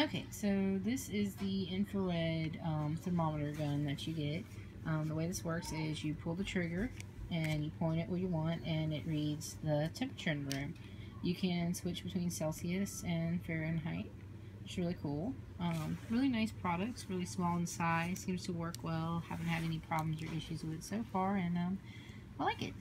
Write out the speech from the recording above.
Okay, so this is the infrared um, thermometer gun that you get. Um, the way this works is you pull the trigger and you point it where you want and it reads the temperature in the room. You can switch between Celsius and Fahrenheit. It's really cool. Um, really nice products, really small in size, seems to work well. Haven't had any problems or issues with it so far and um, I like it.